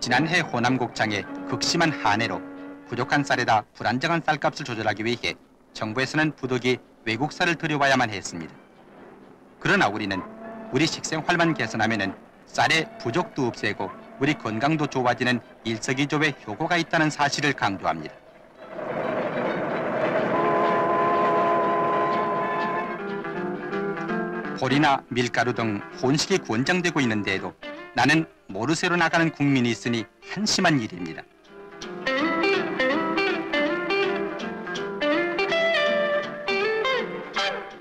지난해 호남 곡창의 극심한 한해로 부족한 쌀에다 불안정한 쌀값을 조절하기 위해 정부에서는 부득이 외국 쌀을 들여와야만 했습니다. 그러나 우리는 우리 식생활만 개선하면은 쌀의 부족도 없애고 우리 건강도 좋아지는 일석이조의 효과가 있다는 사실을 강조합니다. 보리나 밀가루 등 혼식이 권장되고 있는데에도 나는 모르쇠로 나가는 국민이 있으니 한심한 일입니다.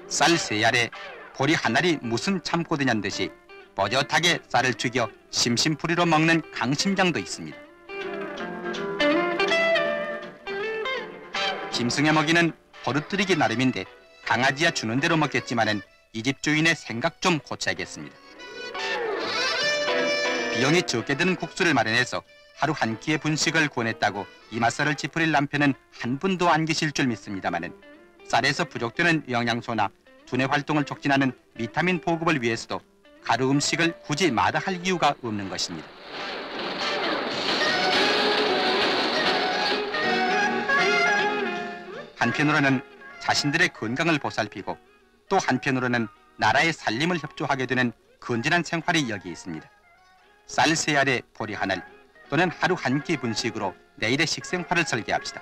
쌀 세 알에 보리 한 알이 무슨 참고되냐는 듯이 버젓하게 쌀을 죽여 심심풀이로 먹는 강심장도 있습니다. 짐승에 먹이는 버릇들이기 나름인데 강아지야 주는 대로 먹겠지만은 이 집 주인의 생각 좀 고쳐야겠습니다. 비용이 적게 드는 국수를 마련해서 하루 한 끼의 분식을 구원했다고 이 맛살을 찌푸릴 남편은 한 분도 안 계실 줄 믿습니다마는 쌀에서 부족되는 영양소나 두뇌 활동을 촉진하는 비타민 보급을 위해서도 가루 음식을 굳이 마다할 이유가 없는 것입니다. 한편으로는 자신들의 건강을 보살피고 또 한편으로는 나라의 살림을 협조하게 되는 건전한 생활이 여기 있습니다. 쌀 세 알에 보리 한알 또는 하루 한 끼 분식으로 내일의 식생활을 설계합시다.